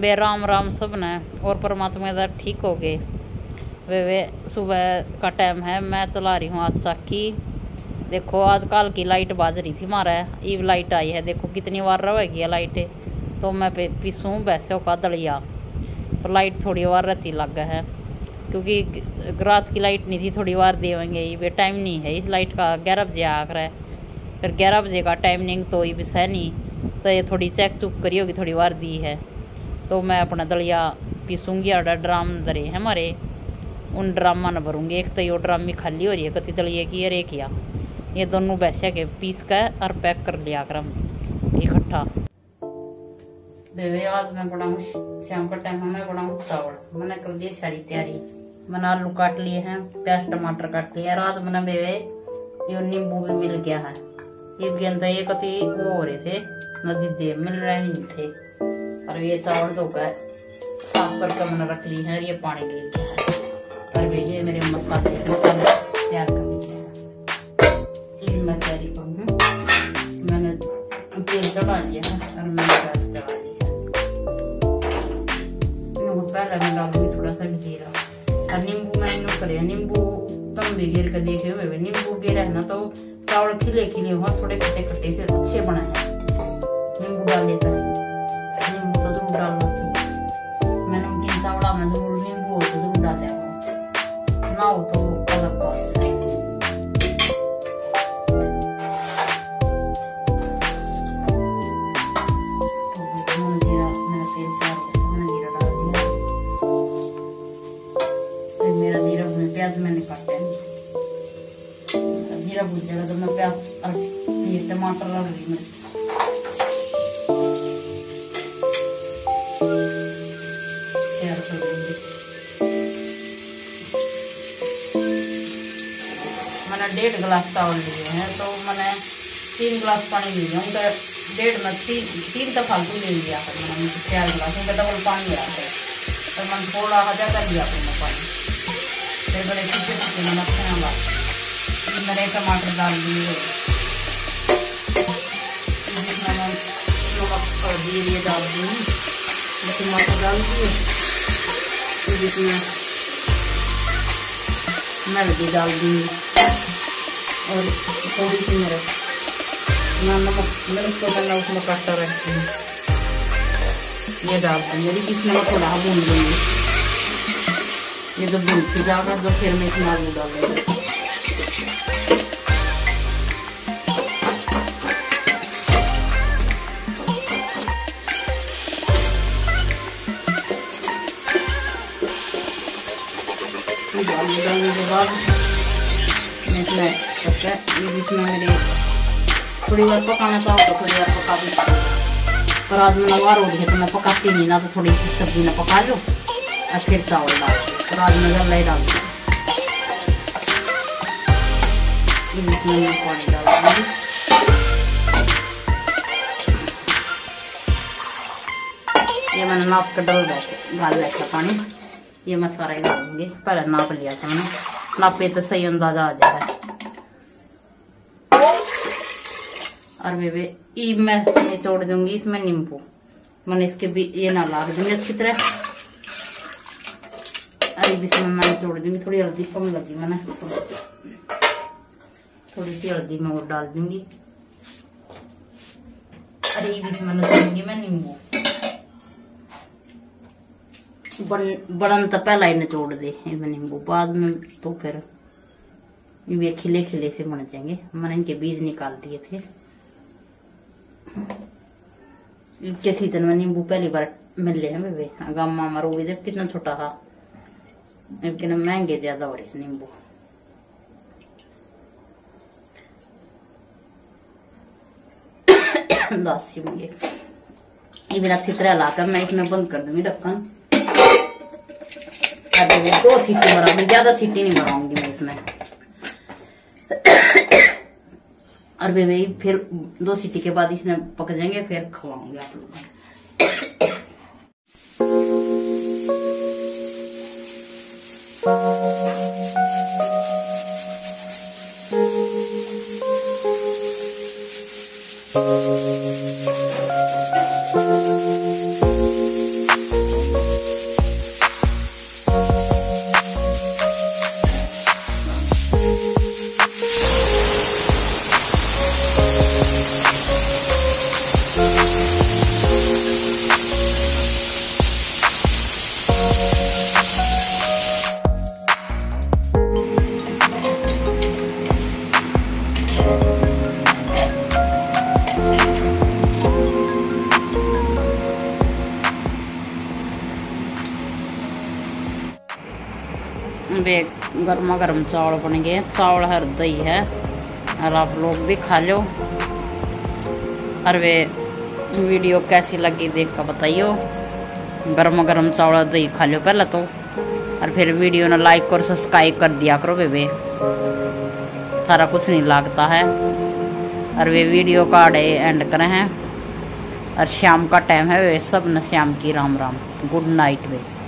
बे राम राम सबने और परमात्मा का ठीक हो गए। वे वे सुबह का टाइम है, मैं चला रही हूँ आज चाकी। देखो, आज कल की लाइट बाज रही थी मारा। ईव लाइट आई है, देखो कितनी बार रहेगी लाइट तो मैं पीसूँ वैसे का दलिया पर लाइट थोड़ी बार रहती लग है। क्योंकि रात की लाइट नहीं थी, थोड़ी बार देवेंगे ये टाइम नहीं है, इस लाइट का ग्यारह बजे आकर है। फिर ग्यारह बजे का टाइमिंग तो ये भी है नहीं। तो ये थोड़ी चेक चुक करी होगी, थोड़ी बार दी है। तो मैं अपना दलिया पीसूँगी और ड्राम दरे हैं हमारे उन ड्रामा न भरूँगी, एक तो ये ड्रामी खाली हो रही है कति दलिए की और एक या। ये दोनों वैसे के पीस कर और पैक कर लिया कर इकट्ठा। आज मैं बनाऊँ शाम का टाइम मैं बनाऊँ चावल मैंने कर ली सारी तैयारी। मैंने आलू काट लिए हैं, प्याज, टमाटर काट लिए रात मैंने बेबे, ये नींबू भी मिल गया है। ये भी अंदर ये कति वो हो रहे थे, नदी दे मिल रहे नहीं थे। और ये चावल धोकर साफ़ करके मैंने रख ली है, और ये पानी ले लिया है। और ये मेरे मसाले मसाले तैयार कर लिए। हैं मैं तैयारी करूँ मैंने तेल चढ़ा लिया है, और मैंने गैस चढ़ा लिया है। पहले मैं डालूँगी थोड़ा सा जीरा। और नींबू मैंने यूँ करे नींबू तुम भी गिर कर देखे हुए नींबू गिरा है ना तो चावल खिले खिले हुआ थोड़े खट्टे खट्टे से प्याज मैंने काटे जीरा भूज जाएगा तो मैं प्याज और ये टमाटर और हरी मिर्च डेढ़ गिलास चावल लिए हैं तो मैंने तीन गिलास पानी ले लिया उनका डेढ़ में तीन तीन तो फालतू ले लिया था मैंने चार गिलास, उनका डबल पानी लिया था। तो मैंने थोड़ा हजा कर लिया था पानी। बड़े सूखे सूखे नमक खाना मैंने टमाटर डाल दिए मैं नमक डाल दूँगी टमाटर डाल दिए मैं डाल दूँगी और थोड़ी सी मैं नमक उसमें काटता रखती हूँ ये डाल दूँगी भून दूँगी ये तो भून से जाकर तो फिर मैं इसमें आलू डाल दूँगी आलू थोड़ी बार पकाना चाहो तो थोड़ी बार पका भी पर आज मैं हो रही है तो मैं पकाती नहीं, ना तो थोड़ी सब्ज़ी ना पका लो। और फिर चावल डाल। और आज मैं गल्ला ही डाल इसमें मैं पानी डाल ये मैंने नाप कर डल डाल बैठा पानी। ये मैं सारा ही डाल दूँगी। पहले नाप लिया था मैंने। नापे तो सही अंदाज़ा आ जाए और बेबे ई मैं निचोड़ दूँगी, इसमें नींबू। मैंने इसके भी ये ना लाग दूँगी अच्छी तरह। अरे इसमें मैं निचोड़ दूँगी, थोड़ी हल्दी कम लगी, मैंने थोड़ी सी हल्दी मैं और डाल दूँगी। अरे इसमें निचोड़ूँगी मैं नींबू। बनन तो पहला ही निचोड़ दे नींबू। बाद में तो फिर ये खिले खिले से बन जाएँगे। मैंने इनके बीज निकाल दिए थे। इनके सीज़न में नींबू पहली बार मिले हैं बेबे गाँव में हमारा देख, कितना छोटा था लेकिन महँगे ज़्यादा हो रहे नींबू। दस ये मेरा अच्छी तरह लाकर मैं इसमें बंद कर दूँगी ढक्कन। दो सीटी मराऊँगी ज़्यादा सीटी नहीं मराऊँगी मैं इसमें। और बेबे फिर दो सीटी के बाद इसमें पक जाएँगे, फिर खवाऊँगी आप लोगों वे गर्मा गर्म चावल बन गए। चावल हर दही है। और आप लोग भी खा लो। और वे वीडियो कैसी लगी देख कर बताइयो। गर्मा गर्म चावल दही खा लो पहले तो। और फिर वीडियो ने लाइक और सब्सक्राइब कर दिया करो बेबे। सारा कुछ नहीं लगता है। और वे वीडियो का एंड करें हैं। और शाम का टाइम है वे सब न शाम की राम राम गुड नाइट वे।